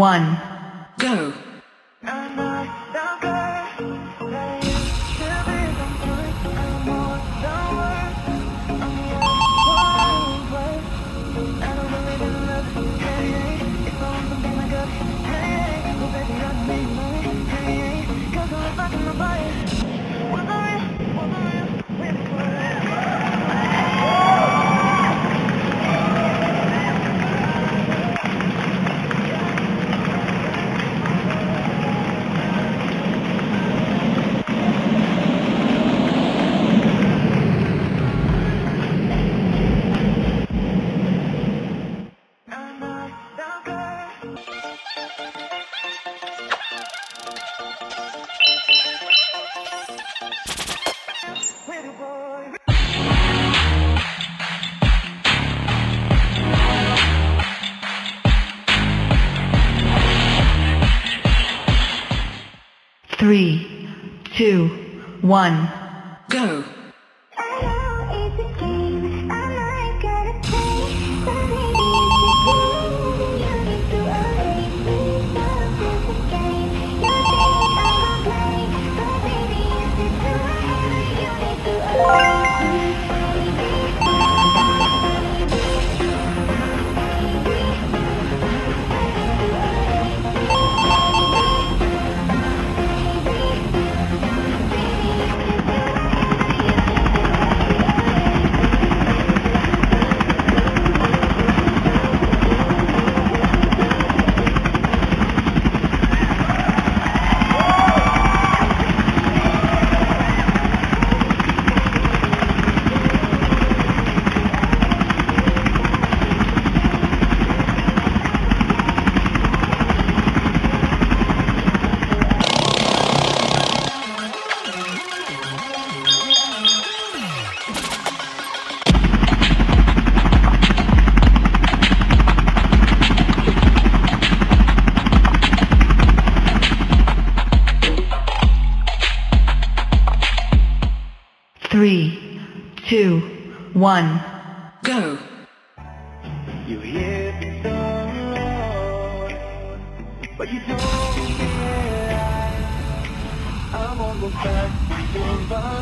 1. One, go. One, go. You hear me so, but you don't care. I won't go back to your love.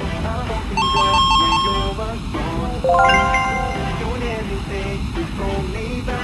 I won't be there when you're alone. Doing anything to hold me back.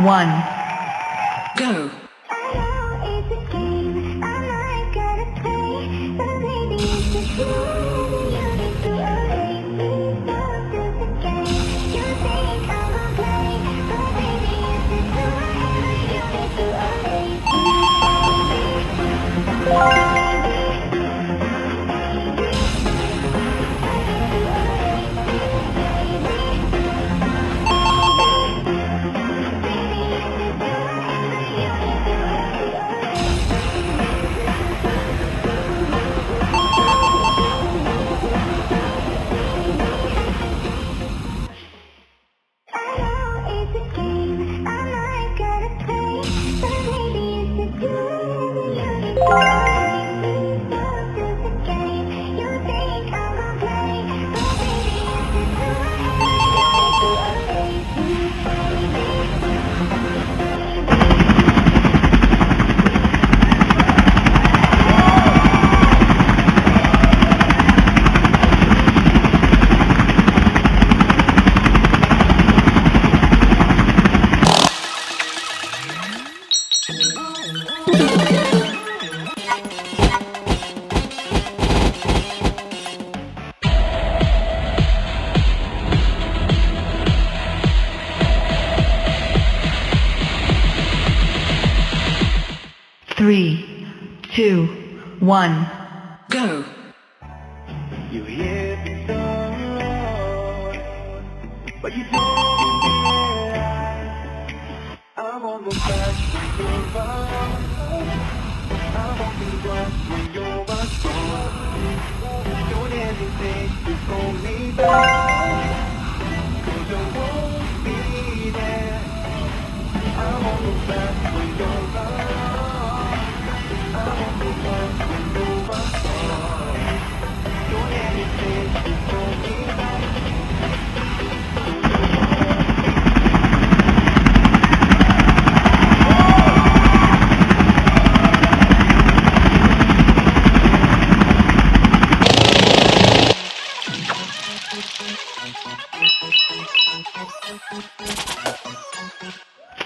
one, Go. Three, two, one, go. You hear the but you don't I the when you're. I the when you're. Don't hesitate to call me back.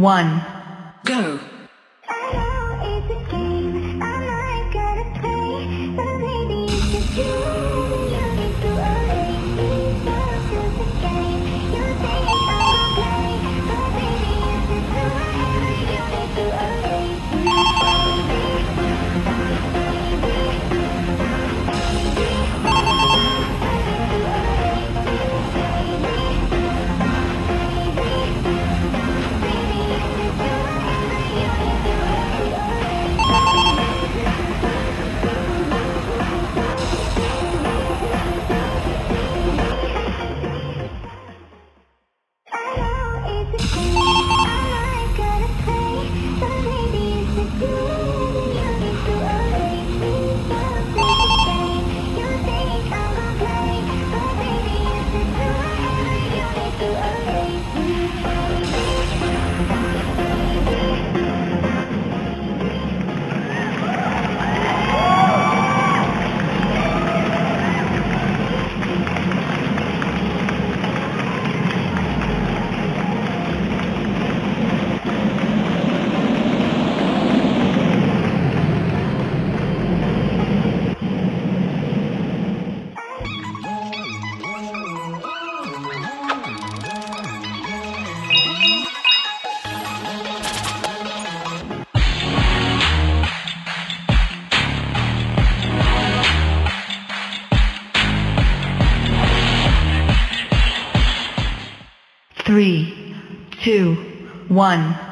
one, go. 1.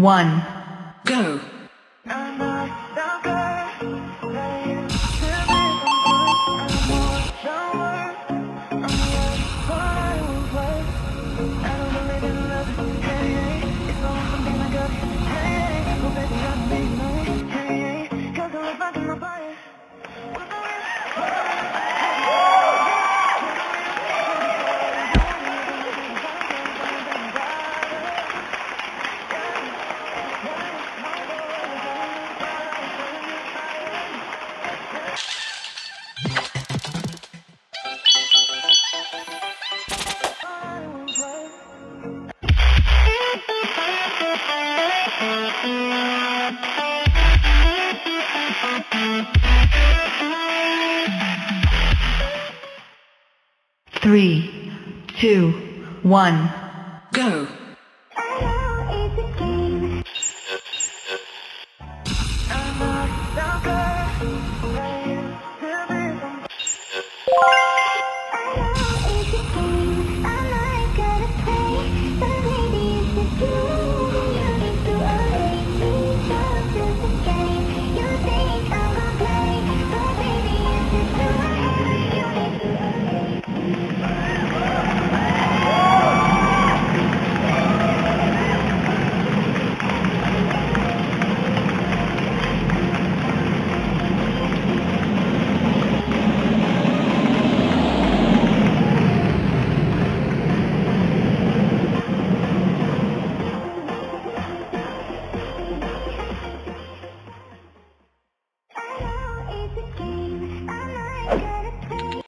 One. Go. One. Go.